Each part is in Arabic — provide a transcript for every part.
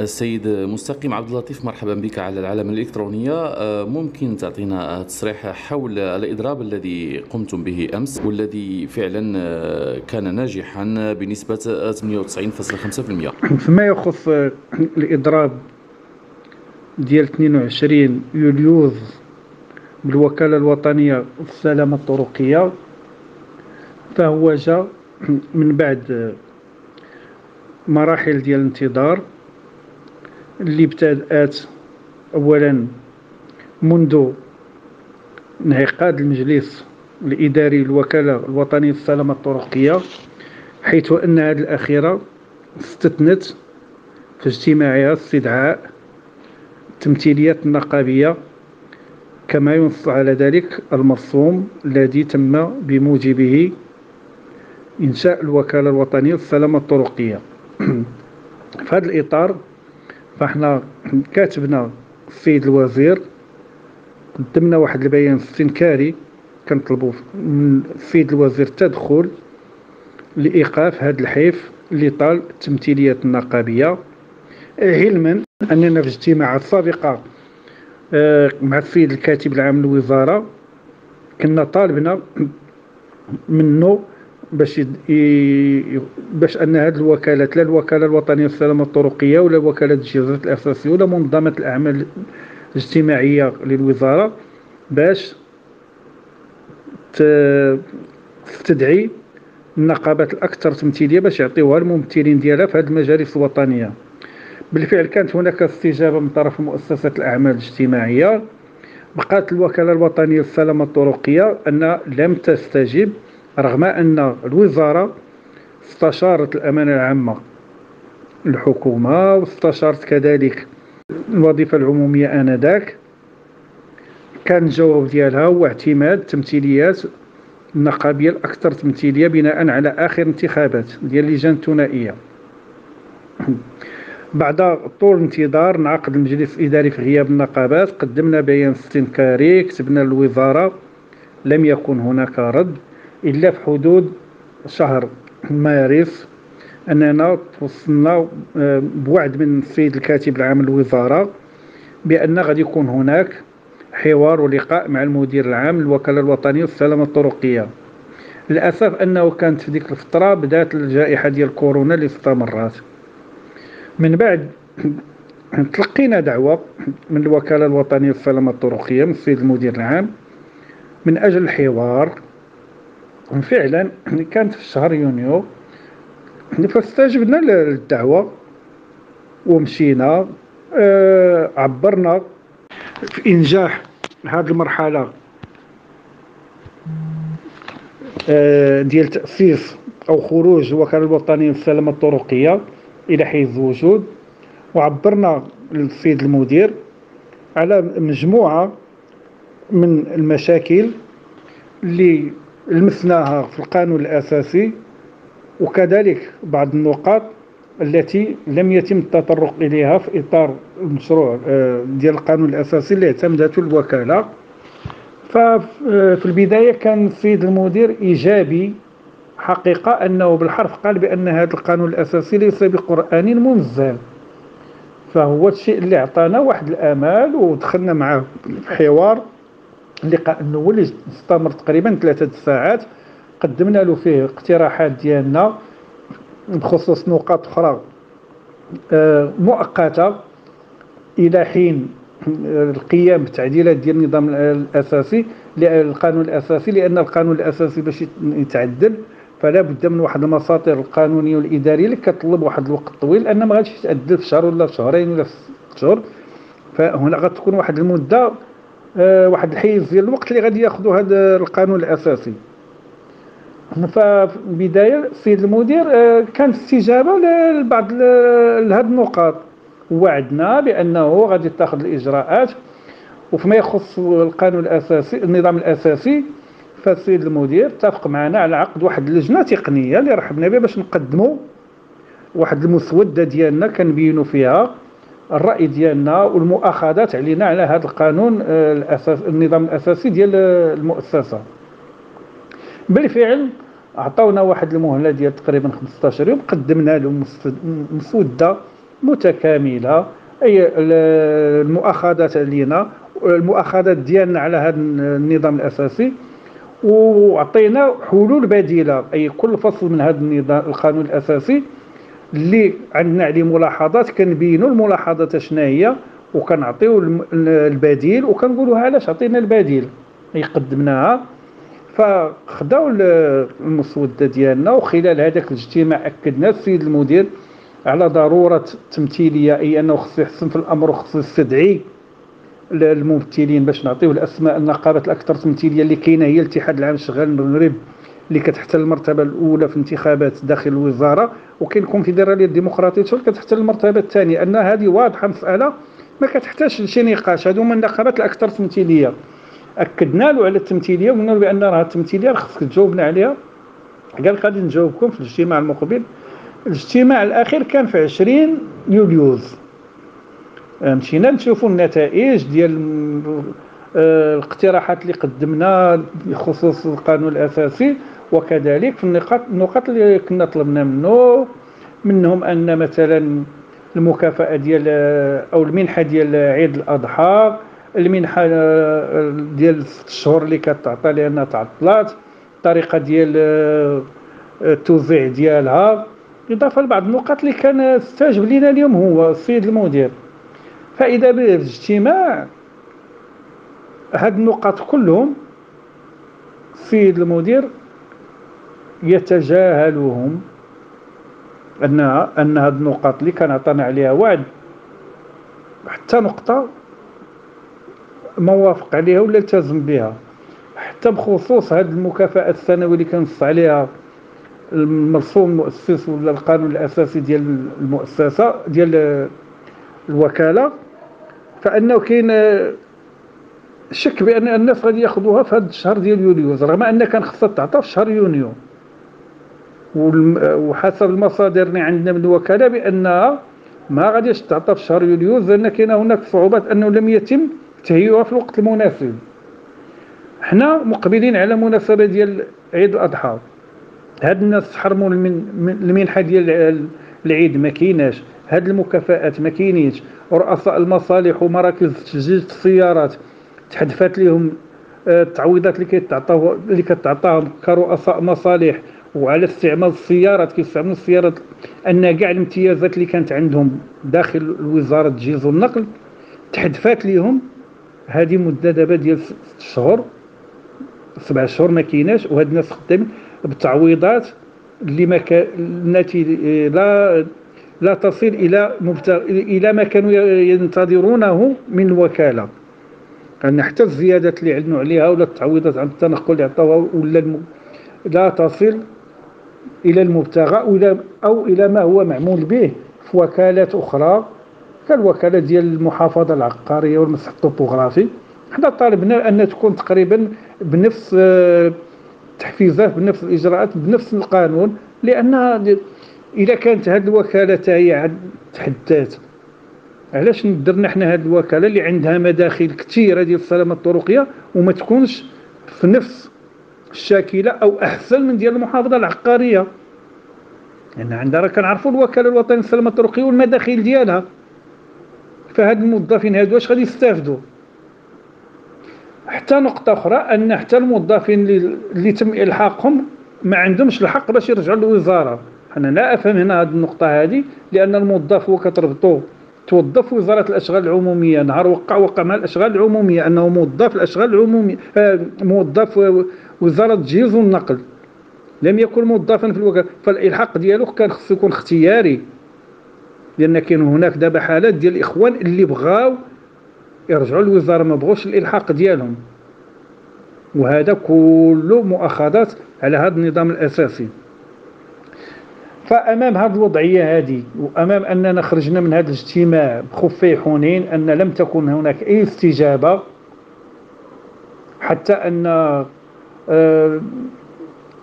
السيد مستقيم عبد اللطيف مرحبا بك على العالم الإلكترونية. آه، ممكن تعطينا تصريح حول الإضراب الذي قمتم به أمس والذي فعلا آه، كان ناجحا بنسبة 98.5% فيما يخص الإضراب ديال 22 يوليوز بالوكالة الوطنية للسلامة الطرقية فهو جاء من بعد مراحل ديال الانتظار. اللي ابتدأت أولا منذ انعقاد المجلس الإداري للوكالة الوطنية للسلامة الطرقية حيث أن هذه الأخيرة استثنت في اجتماعها استدعاء التمثيليات النقابية كما ينص على ذلك المرسوم الذي تم بموجبه إنشاء الوكالة الوطنية للسلامة الطرقية. في هذا الإطار فاحنا كاتبنا السيد الوزير قدمنا واحد البيان استنكاري كنطلبوا من السيد الوزير التدخل لإيقاف هذا الحيف اللي طال التمثيليات النقابية. علما أننا في اجتماعات سابقة آه، مع السيد الكاتب العام للوزارة كنا طالبنا منه باش باش أن هذه الوكالات لا الوكالة الوطنية للسلامه الطرقية ولا وكالة الجهازات الاساسيه ولا منظمة الأعمال الاجتماعية للوزارة باش تستدعي النقابات الأكثر تمثيلية باش يعطيوها الممثلين ديالها في هذه المجالس الوطنية. بالفعل كانت هناك استجابة من طرف مؤسسه الأعمال الاجتماعية بقات الوكالة الوطنية للسلامه الطرقية أن لم تستجب رغم أن الوزارة استشارت الأمانة العامة الحكومة واستشارت كذلك الوظيفة العمومية آنذاك. كان الجواب ديالها هو اعتماد تمثيليات النقابية الأكثر تمثيلية بناء على آخر انتخابات ديال اللجان الثنائية. بعد طول انتظار انعقد المجلس الإداري في غياب النقابات قدمنا بيان استنكاري كتبنا للوزارة لم يكن هناك رد. إلا في حدود شهر مارس أننا توصلنا آه، بوعد من السيد الكاتب العام للوزارة بأن غادي يكون هناك حوار ولقاء مع المدير العام للوكالة الوطنية للسلامة الطرقية. للأسف أنه كانت في ديك الفترة بدأت الجائحة ديال كورونا اللي استمرت من بعد تلقينا دعوة من الوكالة الوطنية للسلامة الطرقية من السيد المدير العام من أجل الحوار. فعلا كانت في شهر يونيو فاستجبنا للدعوة ومشينا آه عبرنا في إنجاح هذه المرحلة آه ديال تأسيس أو خروج الوكالة الوطنية للسلامة الطرقية إلى حيز الوجود وعبرنا للسيد المدير على مجموعة من المشاكل اللي لمسناها في القانون الأساسي وكذلك بعض النقاط التي لم يتم التطرق إليها في إطار المشروع آه، ديال القانون الأساسي اللي اعتمدته الوكالة. ففي البداية كان السيد المدير إيجابي حقيقة أنه بالحرف قال بأن هذا القانون الأساسي ليس بقرآن منزل. فهو الشيء اللي أعطانا واحد الأمال ودخلنا معه في حوار اللقاء الأول اللي استمر تقريبا ثلاثة ساعات. قدمنا له فيه اقتراحات ديالنا بخصوص نقاط أخرى. آه، مؤقتة إلى حين القيام بتعديلات ديال النظام الأساسي القانون الأساسي لأن القانون الأساسي باش يتعدل فلا بد من واحد المساطر القانونية والإدارية اللي كتطلب واحد الوقت طويل لأن ما غاديش يتعدل في شهر ولا في شهرين ولا في ست شهور. فهنا غتكون واحد المدة آه، واحد الحيز ديال الوقت اللي غادي ياخذوا هذا القانون الأساسي. ففي البداية السيد المدير آه، كانت استجابة لبعض لهذه النقاط. وعدنا بأنه غادي تاخذ الإجراءات. وفيما يخص القانون الأساسي النظام الأساسي فالسيد المدير اتفق معنا على عقد واحد اللجنة تقنية اللي رحبنا بها باش نقدموا واحد المسودة ديالنا كنبينوا فيها. الرأي ديالنا والمؤاخذات علينا على هذا القانون آه، الأساس النظام الأساسي ديال المؤسسة. بالفعل عطاونا واحد المهلة ديال تقريبا 15 يوم قدمنا لهم مسودة متكاملة. أي المؤاخذات علينا المؤاخذات ديالنا على هذا النظام الأساسي. وعطينا حلول بديلة. أي كل فصل من هذا النظام القانون الأساسي اللي عندنا عليه ملاحظات كنبينوا الملاحظات شنو هي وكنعطيو البديل وكنقولوا علاش عطينا البديل قدمناها فخداو المسوده ديالنا وخلال هذاك الاجتماع أكدنا السيد المدير على ضرورة التمثيليه أي أنه خص يحسن في الأمر وخص يستدعي الممثلين باش نعطيو الأسماء النقابات الأكثر تمثيلية اللي كاينة هي الاتحاد العام شغال المغرب. اللي كتحتل المرتبة الأولى في انتخابات داخل الوزارة وكاين الكونفدراليه الديمقراطية اللي كتحتل المرتبة الثانية. أن هذه واضحة مسألة ما كتحتاجش لشي نقاش. هادو هما النقابات الأكثر تمثيلية. أكدنا له على التمثيلية وقلنا له بأن راه التمثيليه خصك تجاوبنا عليها. قال غادي نجاوبكم في الاجتماع المقبل. الاجتماع الأخير كان في 20 يوليوز. مشينا نشوفوا النتائج ديال آه، الاقتراحات اللي قدمنا بخصوص القانون الأساسي وكذلك في النقاط النقاط اللي كنا طلبنا منه منهم أن مثلا المكافأة ديال أو المنحة ديال عيد الأضحى المنحة ديال ست شهور اللي كتعطى لأنها تعطلات الطريقة ديال آه، التوزيع ديالها إضافة لبعض النقاط اللي كان استجب لنا اليوم هو السيد المدير. فإذا بالاجتماع هاد النقاط كلهم السيد المدير يتجاهلهم انها أن هاد النقاط اللي كان عطانا عليها وعد. حتى نقطة ما وافق عليها ولا التزم بها. حتى بخصوص هاد المكافأة السنويه اللي كنص عليها المرسوم المؤسس ولا القانون الأساسي ديال المؤسسة ديال الوكالة فأنه كاين شك بأن الناس غادي ياخذوها في هذا الشهر ديال يوليو رغم ان كان خصها تعطى في شهر يونيو. وحسب المصادر اللي عندنا من الوكالة بانها ما غاديش تعطى في شهر يوليو لأن كاين هناك صعوبات أنه لم يتم تهيئها في الوقت المناسب. حنا مقبلين على مناسبة ديال عيد الأضحى. هاد الناس حرموا المنحة ديال العيد ما كايناش. هاد المكافآت ما كاينينش. رؤساء المصالح ومراكز تسجيل السيارات تحدفات لهم آه، التعويضات اللي كيتعطاو اللي كتعطاهم كرؤساء مصالح وعلى استعمال السيارات كيستعملوا السيارات أن كاع الامتيازات اللي كانت عندهم داخل وزارة الجيز والنقل تحدفات ليهم. هذه مدة دابا ديال ست شهور سبع شهور ما كايناش وهاد الناس خدامين بتعويضات اللي ما التي لا لا تصل إلى إلى ما كانوا ينتظرونه من الوكاله أن حتى الزيادات اللي عندنا عليها ولا التعويضات عن التنقل اللي عطاوها ولا الم... لا تصل إلى المبتغى أو أو إلى ما هو معمول به في وكالات أخرى كالوكالة ديال المحافظة العقارية والمسح الطوبوغرافي. حنا طالبنا أن تكون تقريبا بنفس التحفيزات بنفس الإجراءات بنفس القانون لأن إذا كانت هذه الوكالة هي تحدات علاش ندرنا حنا هذه الوكالة اللي عندها مداخل كثيرة ديال السلامة الطرقية وما تكونش في نفس الشاكلة أو أحسن من ديال المحافظة العقارية؟ لأن عندنا راه كنعرفوا الوكالة الوطنية للسلامة الطرقية والمداخل ديالها. فهاد الموظفين هادو واش غادي يستافدوا؟ حتى نقطة أخرى أن حتى الموظفين اللي, تم إلحاقهم ما عندهمش الحق باش يرجعوا للوزارة. أنا لا أفهم هنا هذه النقطة هذه لأن الموظف هو كتربطو توظف وزارة الأشغال العمومية. نهار وقع وقع مع الأشغال العمومية أنه موظف الأشغال العمومية آه، موظف وزارة الجيز والنقل. لم يكن موظفا في الوكالة فالإلحاق ديالو كان خصو يكون اختياري لأن كاين هناك دابا حالات ديال الإخوان اللي بغاو يرجعوا للوزارة ما بغوش الإلحاق ديالهم. وهذا كله مؤاخذات على هذا النظام الأساسي. فأمام هذه الوضعية هذه وأمام أننا خرجنا من هذا الاجتماع بخفي حنين أن لم تكن هناك أي استجابة حتى أن آه،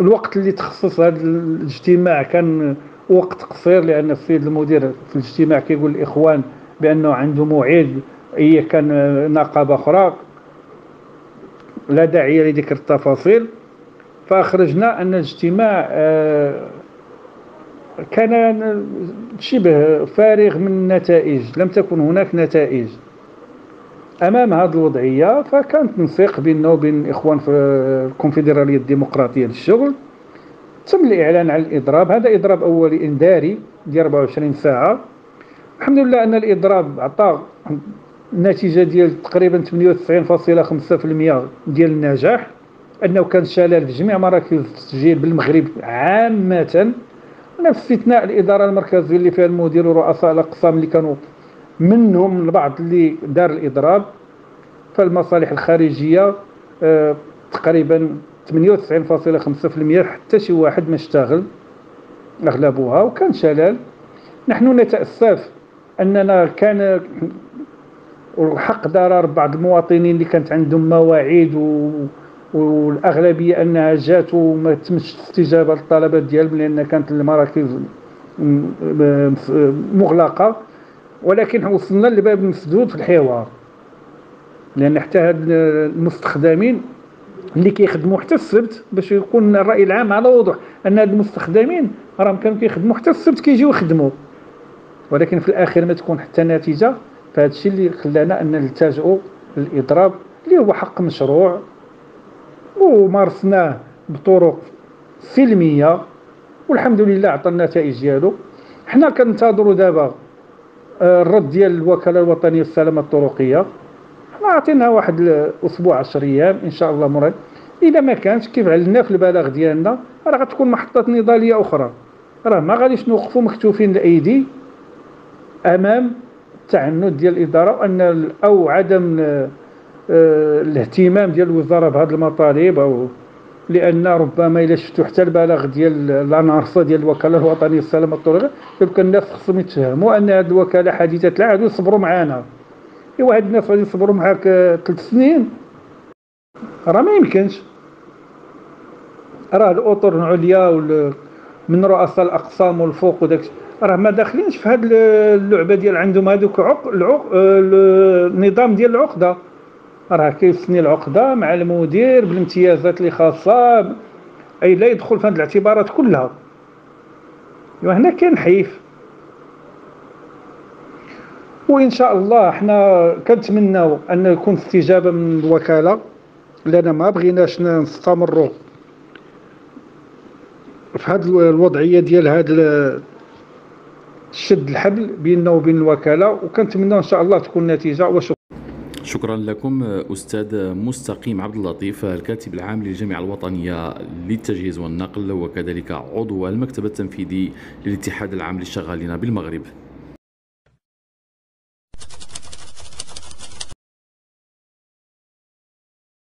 الوقت اللي تخصص هذا الاجتماع كان وقت قصير لأن السيد المدير في الاجتماع كيقول الإخوان بأنه عنده موعد هي كان نقابة أخرى لا داعي لذكر التفاصيل. فأخرجنا أن الاجتماع آه، كان شبه فارغ من النتائج لم تكن هناك نتائج. أمام هذه الوضعية فكانت نثق بيننا وبين الاخوان في الكونفدرالية الديمقراطية للشغل. تم الإعلان على الإضراب. هذا إضراب أولي إنذاري ديال 24 ساعة. الحمد لله أن الإضراب عطى النتيجه ديال تقريبا 98.5% ديال النجاح. أنه كان شلل في جميع مراكز التسجيل بالمغرب عامة. نفس استثناء الإدارة المركزية اللي فيها المدير ورؤساء الأقسام اللي كانوا منهم البعض اللي دار الإضراب فالمصالح الخارجية آه تقريبا 98.5% حتى شي واحد ما اشتغل اغلبها وكان شلل نحن نتأسف أننا كان وحق ضرر بعض المواطنين اللي كانت عندهم مواعيد و والأغلبية أنها جات وما تمش استجابه للطلبات ديالهم لأن كانت المراكز مغلقة. ولكن وصلنا لباب مسدود في الحوار. لأن حتى هاد المستخدمين اللي كيخدموا حتى السبت باش يكون الرأي العام على وضوح. أن هاد المستخدمين راهم كانوا كيخدموا حتى السبت كيجيو يخدموا. ولكن في الاخير ما تكون حتى نتيجة. فهذا الشيء اللي خلانا أن نلتجئوا للإضراب اللي هو حق مشروع. ومارسناه بطرق سلمية والحمد لله عطى النتائج ديالو. حنا كننتظروا دابا آه، الرد ديال الوكالة الوطنية للسلامة الطرقية. حنا عطيناها واحد الأسبوع 10 أيام إن شاء الله مراد إذا ما كانش كيف علنا في البلاغ ديالنا راه غتكون محطات نضالية أخرى. راه ما غاديش نوقفوا مكتوفين الأيدي أمام التعنت ديال الإدارة وأن أو عدم الاهتمام ديال الوزارة بهذه المطالب أو لأن ربما إلا شفتوا حتى البلاغ ديال الانارصه ديال الوكالة الوطنية للسلامه الطرقيه يبقى الناس خصهم يتفهموا أن هذه الوكالة حديثة العهد ويصبروا معنا إيوا هاد الناس غادي يصبروا معاك ثلاث سنين. راه ما يمكنش. راه الأطر العليا من رؤساء الأقسام والفوق وداك راه ما داخلينش في هاد اللعبة ديال عندهم هذوك عق العق النظام ديال العقدة. راه كيسني العقدة مع المدير بالامتيازات اللي خاصة أي لا يدخل في هذه الاعتبارات كلها. وهنا كاين حيف. وإن شاء الله حنا كنتمناو أن يكون استجابة من الوكالة لأن ما بغيناش نستمروا في هذه الوضعية ديال هذا شد الحبل بيننا وبين الوكالة. وكنتمنى إن شاء الله تكون نتيجة. وشكرا شكرا لكم أستاذ مستقيم عبد اللطيف الكاتب العام للجامعة الوطنية للتجهيز والنقل وكذلك عضو المكتب التنفيذي للاتحاد العام للشغالين بالمغرب.